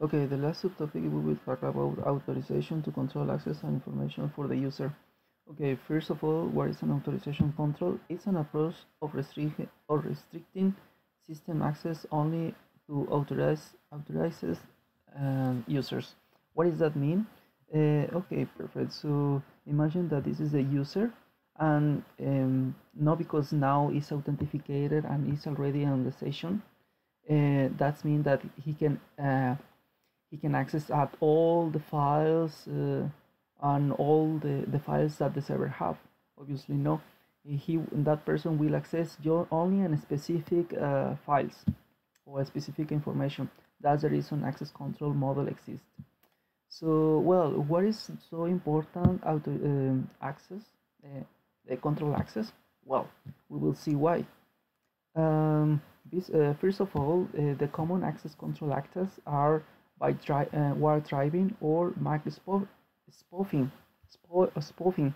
Okay, the last subtopic we will talk about authorization to control access and information for the user. Okay, first of all, what is an authorization control? It's an approach of restricting or restricting system access only to authorized authorized um, users. What does that mean? Uh, okay, perfect. So imagine that this is a user, and um, not because now it's authenticated and it's already on the session. Uh, that means that he can uh, he can access at all the files uh, and all the, the files that the server have obviously no. He that person will access your only on specific uh, files or specific information. That's the reason access control model exists. So well what is so important auto um, access uh, the control access? Well we will see why. Um, this, uh, first of all uh, the common access control actors are by dri uh, wardriving or MAC spoofing. Uh, spoofing.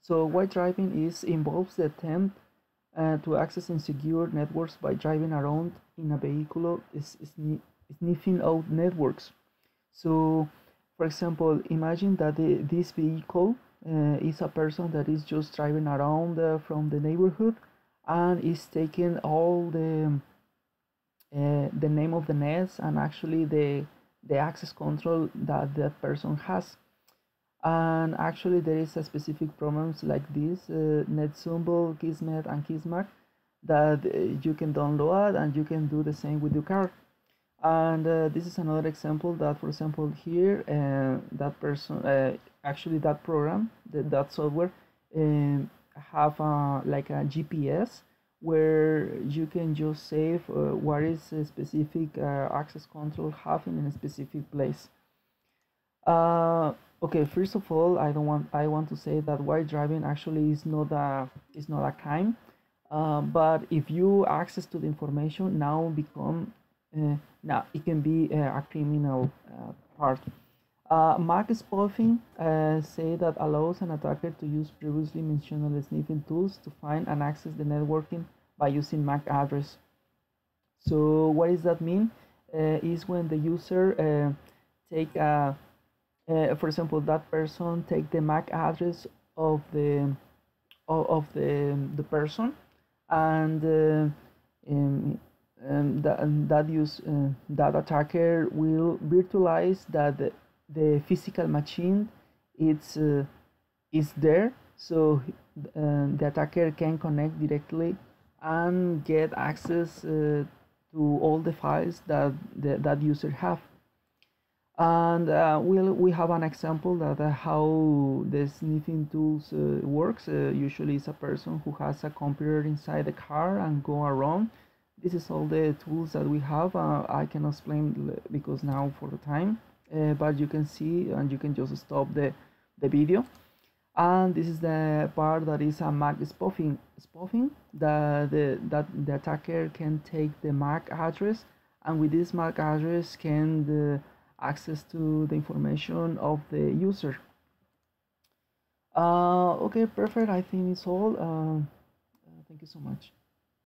So wardriving is involves the attempt uh, to access insecure networks by driving around in a vehicle is, sniffing out networks. So, for example, imagine that the, this vehicle uh, is a person that is just driving around uh, from the neighborhood and is taking all the uh, the name of the nest and actually the the access control that the person has. And actually there is a specific programs like this uh, Kismet and Kismet that uh, you can download and you can do the same with your car and uh, this is another example that for example here uh, that person uh, actually that program that, that software um, have a, like a GPS where you can just save uh, what is a specific uh, access control having in a specific place. Uh, okay, first of all, I don't want I want to say that wardriving actually is not a is not a crime, uh, but if you access to the information now become uh, now it can be uh, a criminal part. Uh, MAC spoofing uh, say that allows an attacker to use previously mentioned sniffing tools to find and access the networking by using MAC address. So what does that mean? Uh, is when the user uh, take a, uh, for example, that person take the MAC address of the of, of the the person and uh, um, um, that, that use uh, that attacker will virtualize that the, physical machine it's uh, is there. So uh, the attacker can connect directly and get access uh, to all the files that the, that user have. And uh, we'll, we have an example that uh, how the sniffing tools uh, works. Usually it's a person who has a computer inside the car and go around. This is all the tools that we have. I can explain because now for the time uh, but you can see and you can just stop the the video. And this is the part that is a MAC spoofing spoofing that the that the attacker can take the MAC address and with this MAC address can the access to the information of the user. Uh, okay perfect. I think it's all. Uh, thank you so much